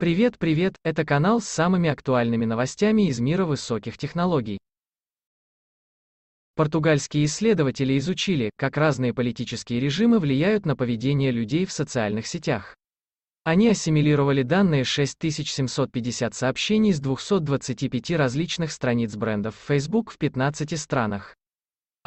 Привет-привет, это канал с самыми актуальными новостями из мира высоких технологий. Португальские исследователи изучили, как разные политические режимы влияют на поведение людей в социальных сетях. Они ассимилировали данные 6750 сообщений с 225 различных страниц брендов Facebook в 15 странах.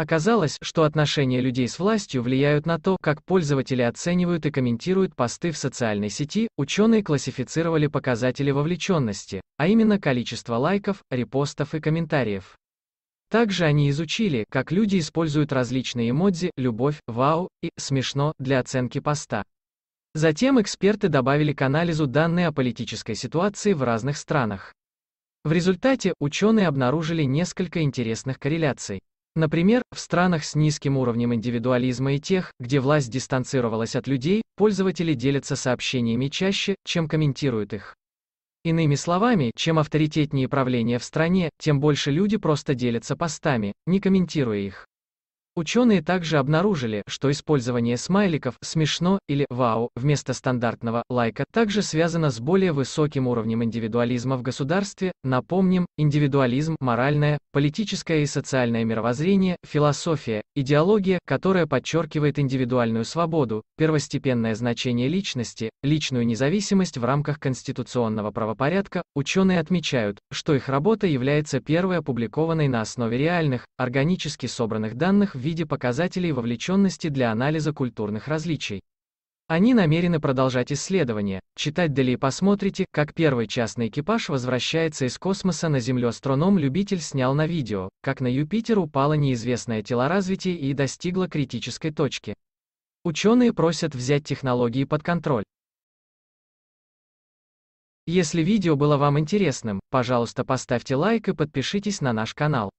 Оказалось, что отношения людей с властью влияют на то, как пользователи оценивают и комментируют посты в социальной сети. Ученые классифицировали показатели вовлеченности, а именно количество лайков, репостов и комментариев. Также они изучили, как люди используют различные эмодзи, любовь, вау и смешно для оценки поста. Затем эксперты добавили к анализу данные о политической ситуации в разных странах. В результате ученые обнаружили несколько интересных корреляций. Например, в странах с низким уровнем индивидуализма и тех, где власть дистанцировалась от людей, пользователи делятся сообщениями чаще, чем комментируют их. Иными словами, чем авторитетнее правление в стране, тем больше люди просто делятся постами, не комментируя их. Ученые также обнаружили, что использование смайликов «смешно» или «вау» вместо стандартного «лайка» также связано с более высоким уровнем индивидуализма в государстве. Напомним, индивидуализм – моральное, политическое и социальное мировоззрение, философия, идеология, которая подчеркивает индивидуальную свободу, первостепенное значение личности, личную независимость в рамках конституционного правопорядка. Ученые отмечают, что их работа является первой опубликованной на основе реальных, органически собранных данных в виде показателей вовлеченности для анализа культурных различий. Они намерены продолжать исследования. Читать далее посмотрите, как первый частный экипаж возвращается из космоса на Землю астроном-любитель снял на видео, как на Юпитер упало неизвестное телоразвитие и достигло критической точки. Ученые просят взять технологии под контроль. Если видео было вам интересным, пожалуйста поставьте лайк и подпишитесь на наш канал.